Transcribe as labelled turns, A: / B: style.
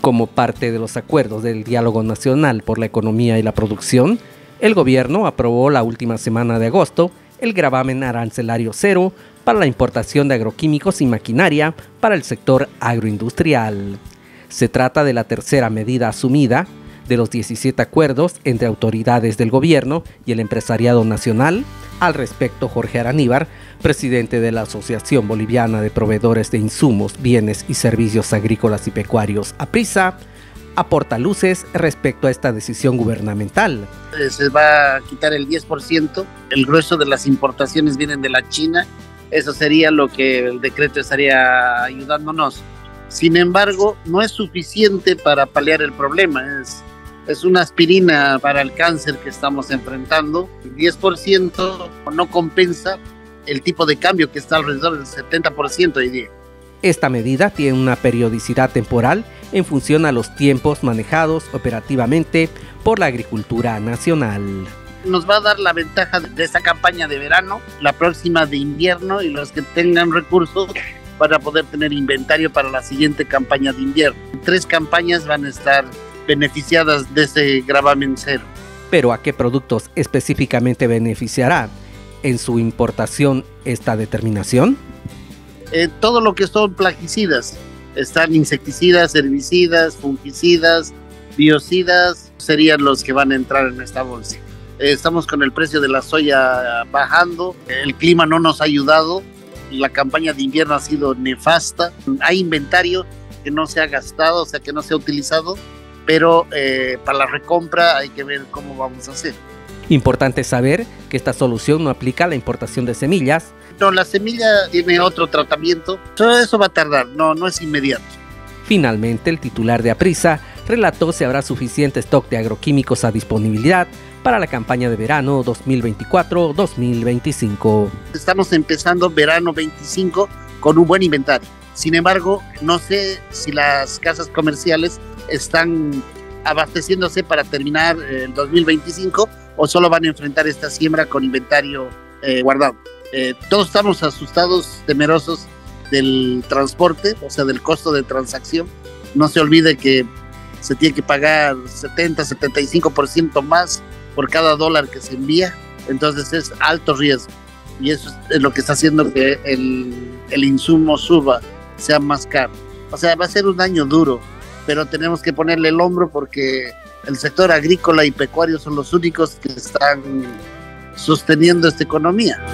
A: Como parte de los acuerdos del Diálogo Nacional por la Economía y la Producción, el gobierno aprobó la última semana de agosto el gravamen arancelario cero para la importación de agroquímicos y maquinaria para el sector agroindustrial. Se trata de la tercera medida asumida de los 17 acuerdos entre autoridades del gobierno y el empresariado nacional. Al respecto, Jorge Araníbar, presidente de la Asociación Boliviana de Proveedores de Insumos, Bienes y Servicios Agrícolas y Pecuarios, APRISA, aporta luces respecto a esta decisión gubernamental.
B: Se va a quitar el 10%, el grueso de las importaciones vienen de la China, eso sería lo que el decreto estaría ayudándonos. Sin embargo, no es suficiente para paliar el problema, es es una aspirina para el cáncer que estamos enfrentando. El 10% no compensa el tipo de cambio que está alrededor del 70% hoy día.
A: Esta medida tiene una periodicidad temporal en función a los tiempos manejados operativamente por la agricultura nacional.
B: Nos va a dar la ventaja de esta campaña de verano, la próxima de invierno y los que tengan recursos para poder tener inventario para la siguiente campaña de invierno. Tres campañas van a estar beneficiadas de ese gravamen cero.
A: Pero ¿a qué productos específicamente beneficiará en su importación esta determinación?
B: Eh, todo lo que son plaguicidas, están insecticidas, herbicidas, fungicidas, biocidas, serían los que van a entrar en esta bolsa. Eh, estamos con el precio de la soya bajando, el clima no nos ha ayudado, la campaña de invierno ha sido nefasta, hay inventario que no se ha gastado, o sea que no se ha utilizado, pero eh, para la recompra hay que ver cómo vamos a hacer.
A: Importante saber que esta solución no aplica a la importación de semillas.
B: No, la semilla tiene otro tratamiento. Todo eso va a tardar, no, no es inmediato.
A: Finalmente, el titular de Aprisa relató si habrá suficiente stock de agroquímicos a disponibilidad para la campaña de verano 2024-2025.
B: Estamos empezando verano 25 con un buen inventario. Sin embargo, no sé si las casas comerciales están abasteciéndose para terminar el 2025 o solo van a enfrentar esta siembra con inventario eh, guardado. Eh, todos estamos asustados, temerosos del transporte, o sea, del costo de transacción. No se olvide que se tiene que pagar 70, 75% más por cada dólar que se envía, entonces es alto riesgo. Y eso es lo que está haciendo que el, el insumo suba, sea más caro. O sea, va a ser un año duro pero tenemos que ponerle el hombro porque el sector agrícola y pecuario son los únicos que están sosteniendo esta economía.